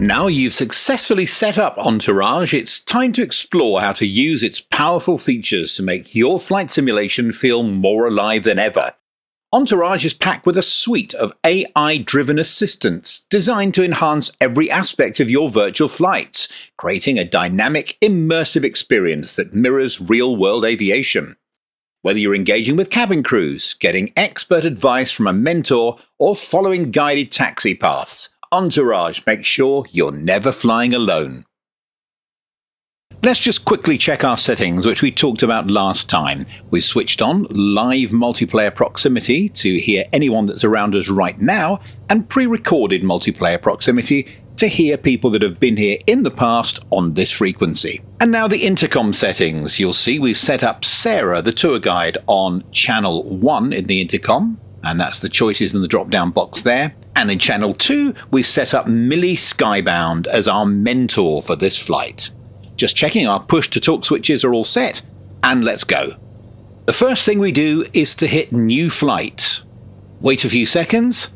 Now you've successfully set up Entourage, it's time to explore how to use its powerful features to make your flight simulation feel more alive than ever. Entourage is packed with a suite of AI driven assistants designed to enhance every aspect of your virtual flights, creating a dynamic, immersive experience that mirrors real world aviation. Whether you're engaging with cabin crews, getting expert advice from a mentor, or following guided taxi paths, Entourage makes sure you're never flying alone. Let's just quickly check our settings, which we talked about last time. We switched on live multiplayer proximity to hear anyone that's around us right now, and pre recorded multiplayer proximity to hear people that have been here in the past on this frequency. And now the intercom settings. You'll see we've set up Sarah, the tour guide, on channel 1 in the intercom, and that's the choices in the drop down box there. And in channel 2, we've set up Millie Skybound as our mentor for this flight. Just checking our push to talk switches are all set, and let's go. The first thing we do is to hit new flight. Wait a few seconds,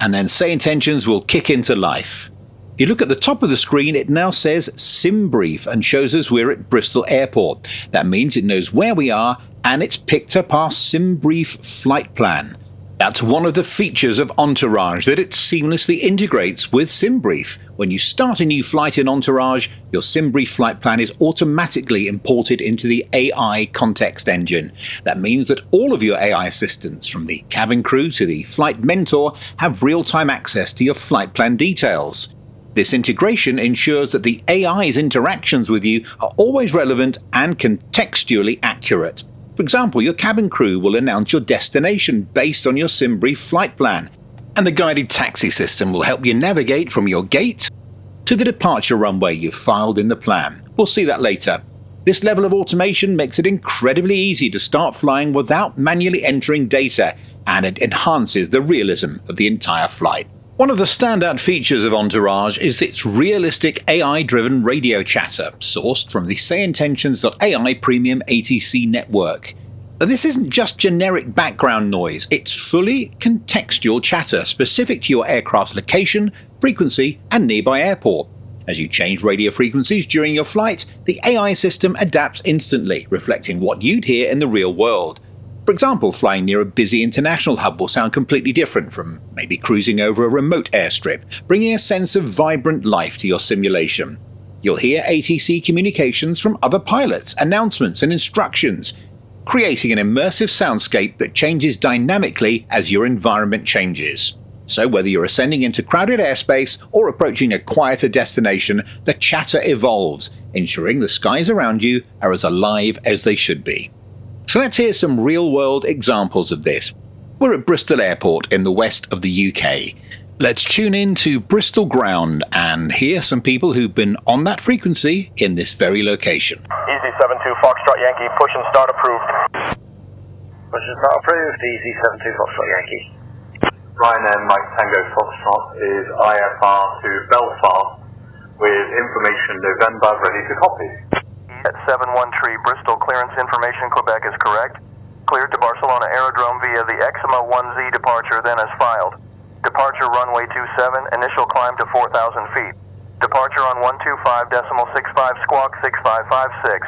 and then SayIntentions will kick into life. If you look at the top of the screen, it now says SimBrief and shows us we're at Bristol Airport. That means it knows where we are and it's picked up our SimBrief flight plan. That's one of the features of Entourage that it seamlessly integrates with SimBrief. When you start a new flight in Entourage, your SimBrief flight plan is automatically imported into the AI context engine. That means that all of your AI assistants, from the cabin crew to the flight mentor, have real time access to your flight plan details. This integration ensures that the AI's interactions with you are always relevant and contextually accurate. For example, your cabin crew will announce your destination based on your SimBrief flight plan, and the guided taxi system will help you navigate from your gate to the departure runway you've filed in the plan. We'll see that later. This level of automation makes it incredibly easy to start flying without manually entering data, and it enhances the realism of the entire flight. One of the standout features of Entourage is its realistic AI-driven radio chatter, sourced from the SayIntentions.ai premium ATC network. This isn't just generic background noise, it's fully contextual chatter specific to your aircraft's location, frequency, and nearby airport. As you change radio frequencies during your flight, the AI system adapts instantly, reflecting what you'd hear in the real world. For example, flying near a busy international hub will sound completely different from maybe cruising over a remote airstrip, bringing a sense of vibrant life to your simulation. You'll hear ATC communications from other pilots, announcements, and instructions, creating an immersive soundscape that changes dynamically as your environment changes. So, whether you're ascending into crowded airspace or approaching a quieter destination, the chatter evolves, ensuring the skies around you are as alive as they should be. So let's hear some real world examples of this. We're at Bristol Airport in the west of the UK. Let's tune in to Bristol Ground and hear some people who've been on that frequency in this very location. Easy 72 Foxtrot Yankee, push and start approved. Push and start approved, Easy 72 Foxtrot Yankee. Ryanair Mike Tango Foxtrot is IFR to Belfast with information November ready to copy. At 713 Bristol, clearance information Quebec is correct. Cleared to Barcelona Aerodrome via the Exima 1Z departure, then as filed. Departure runway 27, initial climb to 4,000 feet. Departure on 125.65 squawk 6556.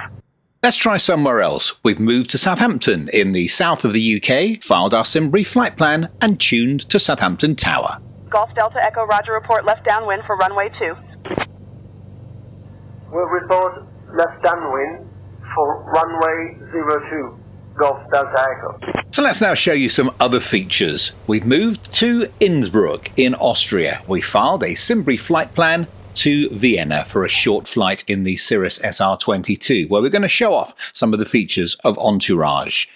Let's try somewhere else. We've moved to Southampton in the south of the UK, filed our SimBrief flight plan, and tuned to Southampton Tower. Golf Delta Echo Roger report left downwind for runway 2. We'll report left downwind for runway 02, Golf Delta Echo. So let's now show you some other features. We've moved to Innsbruck in Austria. We filed a SimBrief flight plan to Vienna for a short flight in the Cirrus SR22, where we're going to show off some of the features of Entourage.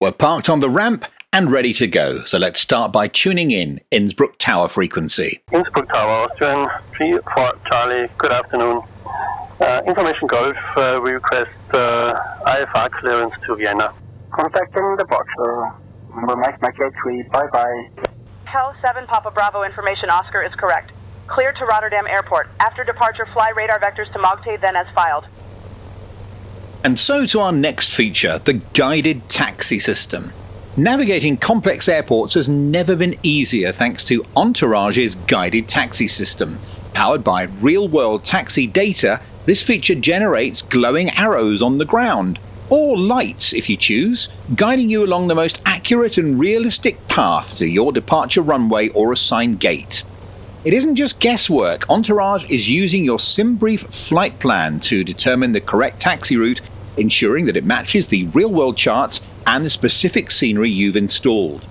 We're parked on the ramp and ready to go, so let's start by tuning in Innsbruck Tower frequency. Innsbruck Tower, Austrian 3 for Charlie, good afternoon. Uh, information Golf, uh, we request uh, IFR clearance to Vienna. Contacting departure. Number Mike, Mike 83, bye bye. Cal 7 Papa Bravo information Oscar is correct. Clear to Rotterdam Airport. After departure, fly radar vectors to Mogte, then as filed. And so to our next feature, the guided taxi system. Navigating complex airports has never been easier thanks to Entourage's guided taxi system. Powered by real world taxi data, this feature generates glowing arrows on the ground, or lights if you choose, guiding you along the most accurate and realistic path to your departure runway or assigned gate. It isn't just guesswork, Entourage is using your SimBrief flight plan to determine the correct taxi route, ensuring that it matches the real world charts and the specific scenery you've installed.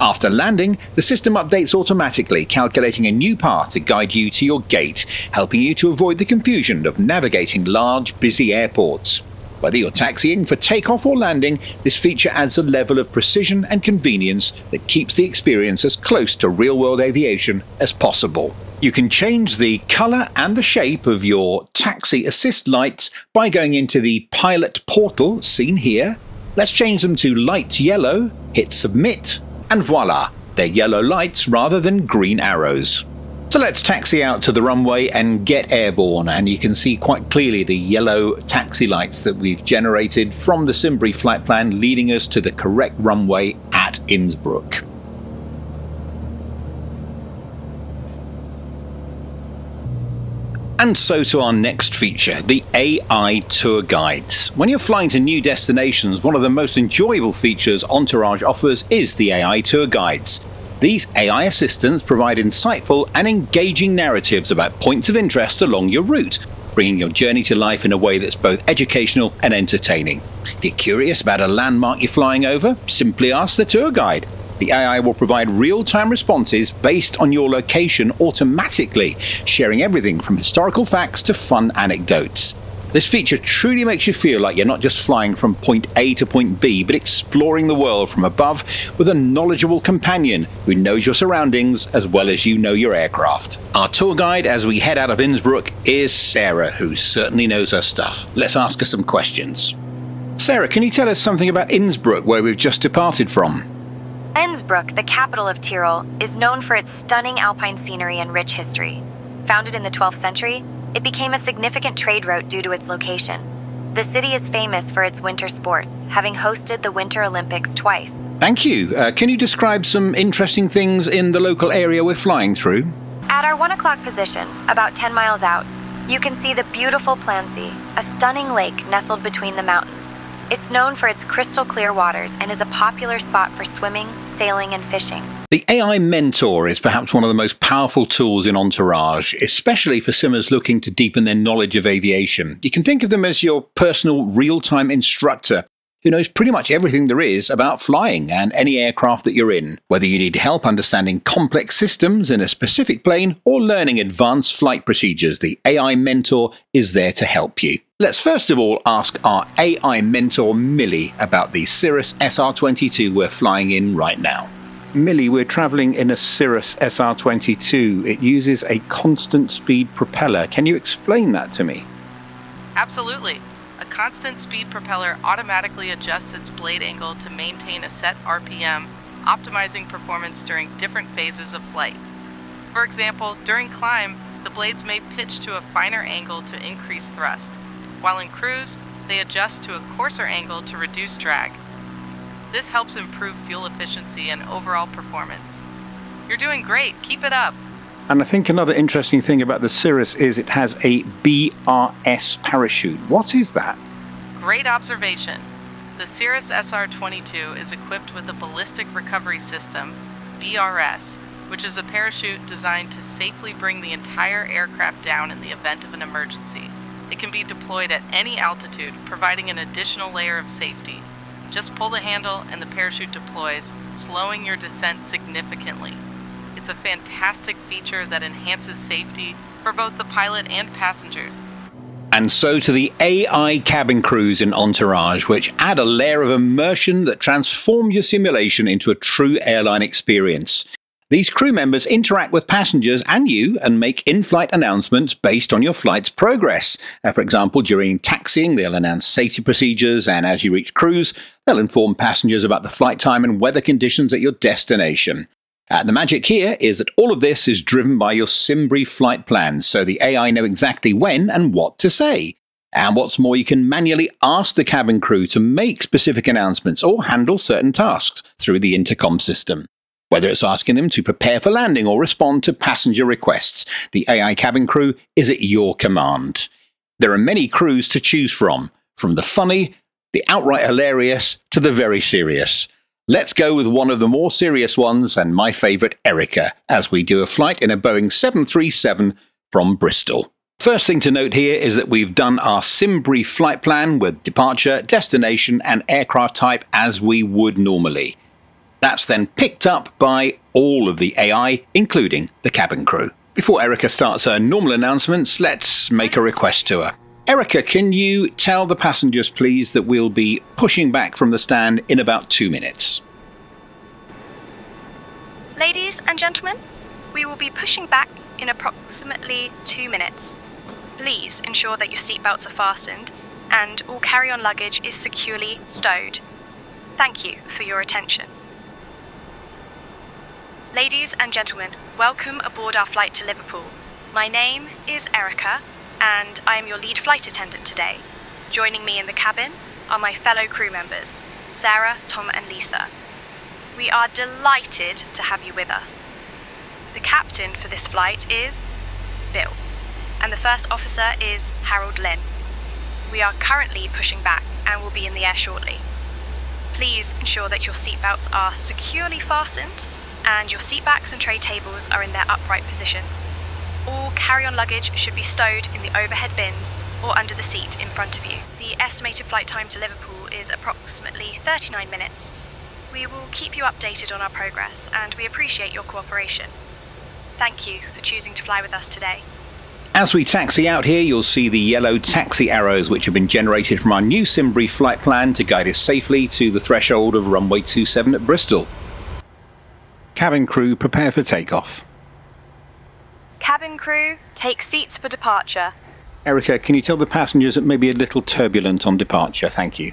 After landing, the system updates automatically, calculating a new path to guide you to your gate, helping you to avoid the confusion of navigating large, busy airports. Whether you're taxiing for takeoff or landing, this feature adds a level of precision and convenience that keeps the experience as close to real world aviation as possible. You can change the colour and the shape of your taxi assist lights by going into the pilot portal seen here. Let's change them to light yellow, hit submit, and voila, they're yellow lights rather than green arrows. So let's taxi out to the runway and get airborne, and you can see quite clearly the yellow taxi lights that we've generated from the SimBrief flight plan leading us to the correct runway at Innsbruck. And so to our next feature, the AI tour guides. When you're flying to new destinations, one of the most enjoyable features Entourage offers is the AI tour guides. These AI assistants provide insightful and engaging narratives about points of interest along your route, bringing your journey to life in a way that's both educational and entertaining. If you're curious about a landmark you're flying over, simply ask the tour guide. The AI will provide real time responses based on your location automatically, sharing everything from historical facts to fun anecdotes. This feature truly makes you feel like you're not just flying from point A to point B, but exploring the world from above with a knowledgeable companion who knows your surroundings as well as you know your aircraft. Our tour guide as we head out of Innsbruck is Sarah, who certainly knows her stuff. Let's ask her some questions. Sarah, can you tell us something about Innsbruck, where we've just departed from? Innsbruck, the capital of Tyrol, is known for its stunning alpine scenery and rich history. Founded in the 12th century, it became a significant trade route due to its location. The city is famous for its winter sports, having hosted the Winter Olympics twice. Thank you. Uh, can you describe some interesting things in the local area we're flying through? At our 1 o'clock position, about 10 miles out, you can see the beautiful Plansee, a stunning lake nestled between the mountains. It's known for its crystal clear waters and is a popular spot for swimming, sailing, and fishing. The AI Mentor is perhaps one of the most powerful tools in Entourage, especially for simmers looking to deepen their knowledge of aviation. You can think of them as your personal real time instructor who knows pretty much everything there is about flying and any aircraft that you're in, whether you need help understanding complex systems in a specific plane or learning advanced flight procedures. The AI Mentor is there to help you. Let's first of all ask our AI mentor Millie about the Cirrus SR22 we're flying in right now. Millie, we're travelling in a Cirrus SR22. It uses a constant speed propeller. Can you explain that to me? Absolutely. A constant speed propeller automatically adjusts its blade angle to maintain a set RPM, optimizing performance during different phases of flight. For example, during climb, the blades may pitch to a finer angle to increase thrust, while in cruise, they adjust to a coarser angle to reduce drag. This helps improve fuel efficiency and overall performance. You're doing great, keep it up. And I think another interesting thing about the Cirrus is it has a BRS parachute. What is that? Great observation. The Cirrus SR-22 is equipped with a ballistic recovery system, BRS, which is a parachute designed to safely bring the entire aircraft down in the event of an emergency. It can be deployed at any altitude, providing an additional layer of safety. Just pull the handle and the parachute deploys, slowing your descent significantly. It's a fantastic feature that enhances safety for both the pilot and passengers. And so to the AI cabin crews in Entourage, which add a layer of immersion that transform your simulation into a true airline experience. These crew members interact with passengers and you and make in flight announcements based on your flight's progress. For example, during taxiing, they'll announce safety procedures, and as you reach cruise, they'll inform passengers about the flight time and weather conditions at your destination. Uh, the magic here is that all of this is driven by your SimBrief flight plans, so the AI know exactly when and what to say. And what's more, you can manually ask the cabin crew to make specific announcements or handle certain tasks through the intercom system. Whether it's asking them to prepare for landing or respond to passenger requests, the AI cabin crew is at your command. There are many crews to choose from, from the funny, the outright hilarious, to the very serious. Let's go with one of the more serious ones and my favourite, Erica, as we do a flight in a Boeing 737 from Bristol. First thing to note here is that we've done our SimBrief flight plan with departure, destination, and aircraft type as we would normally. That's then picked up by all of the AI, including the cabin crew. Before Erica starts her normal announcements, let's make a request to her. Erica, can you tell the passengers, please, that we'll be pushing back from the stand in about two minutes? Ladies and gentlemen, we will be pushing back in approximately two minutes. Please ensure that your seatbelts are fastened and all carry on luggage is securely stowed. Thank you for your attention. Ladies and gentlemen, welcome aboard our flight to Liverpool. My name is Erica, and I am your lead flight attendant today. Joining me in the cabin are my fellow crew members, Sarah, Tom, and Lisa. We are delighted to have you with us. The captain for this flight is Bill, and the first officer is Harold Lynn. We are currently pushing back and will be in the air shortly. Please ensure that your seatbelts are securely fastened and your seatbacks and tray tables are in their upright positions. All carry-on luggage should be stowed in the overhead bins or under the seat in front of you. The estimated flight time to Liverpool is approximately 39 minutes. We will keep you updated on our progress and we appreciate your cooperation. Thank you for choosing to fly with us today. As we taxi out here, you'll see the yellow taxi arrows which have been generated from our new SimBrief flight plan to guide us safely to the threshold of runway 27 at Bristol. Cabin crew prepare for takeoff. Cabin crew, take seats for departure. Erica, can you tell the passengers it may be a little turbulent on departure? Thank you.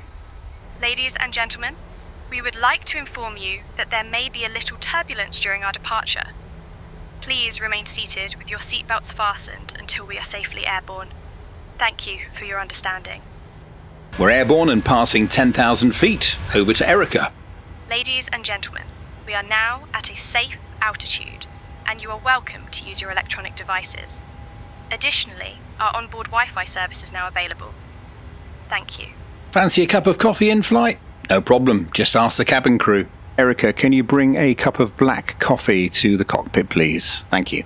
Ladies and gentlemen, we would like to inform you that there may be a little turbulence during our departure. Please remain seated with your seatbelts fastened until we are safely airborne. Thank you for your understanding. We're airborne and passing 10,000 feet. Over to Erica. Ladies and gentlemen, we are now at a safe altitude and you are welcome to use your electronic devices. Additionally, our onboard Wi Fi service is now available. Thank you. Fancy a cup of coffee in flight? No problem, just ask the cabin crew. Erica, can you bring a cup of black coffee to the cockpit, please? Thank you.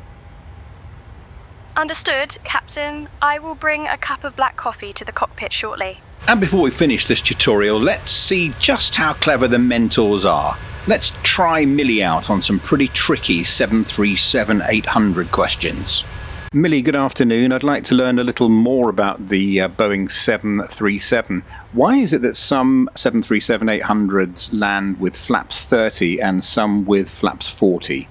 Understood, Captain. I will bring a cup of black coffee to the cockpit shortly. And before we finish this tutorial, let's see just how clever the mentors are. Let's try Millie out on some pretty tricky 737-800 questions. Millie, good afternoon. I'd like to learn a little more about the uh, Boeing 737. Why is it that some 737-800s land with flaps 30 and some with flaps 40?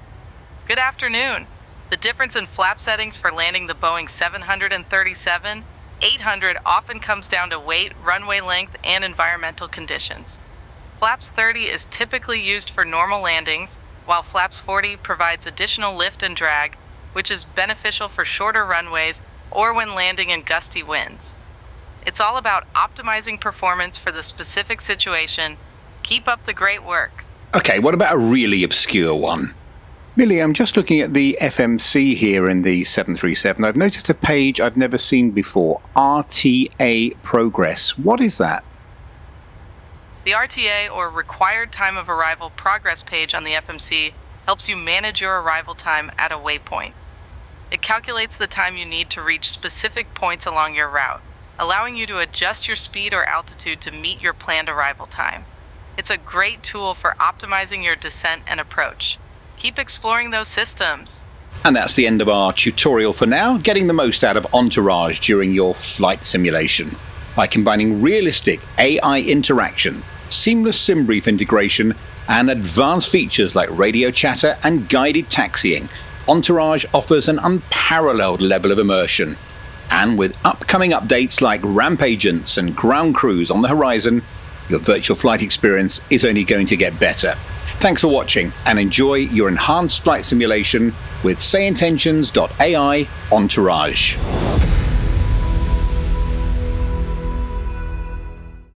Good afternoon. The difference in flap settings for landing the Boeing 737 800 often comes down to weight, runway length, and environmental conditions. Flaps 30 is typically used for normal landings, while Flaps 40 provides additional lift and drag, which is beneficial for shorter runways or when landing in gusty winds. It's all about optimizing performance for the specific situation. Keep up the great work. Okay, what about a really obscure one? Millie, I'm just looking at the FMC here in the 737. I've noticed a page I've never seen before RTA Progress. What is that? The RTA, or Required Time of Arrival Progress page on the FMC, helps you manage your arrival time at a waypoint. It calculates the time you need to reach specific points along your route, allowing you to adjust your speed or altitude to meet your planned arrival time. It's a great tool for optimizing your descent and approach. Keep exploring those systems. And that's the end of our tutorial for now, getting the most out of Entourage during your flight simulation by combining realistic AI interaction seamless SimBrief integration, and advanced features like radio chatter and guided taxiing, Entourage offers an unparalleled level of immersion. And with upcoming updates like ramp agents and ground crews on the horizon, your virtual flight experience is only going to get better. Thanks for watching and enjoy your enhanced flight simulation with SayIntentions.ai Entourage.